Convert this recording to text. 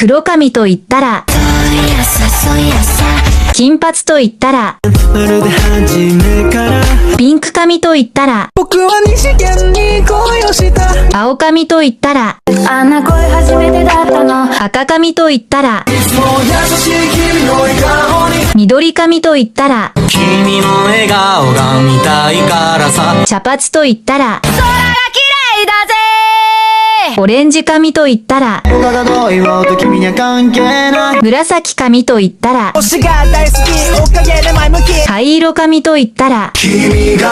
黒髪と言ったら、金髪と言ったら、まるで初めから。ピンク髪と言ったら、僕は西県に恋をした。青髪と言ったら、あんな恋初めてだったの。赤髪と言ったら、もう優しい君の笑顔に。緑髪と言ったら、君の笑顔が見たいからさ。茶髪と言ったら、オレンジ髪と言ったら、他がどう言おうと君には関係ない。紫髪と言ったら、星が大好き。おかげで前向き。灰色髪と言ったら、君が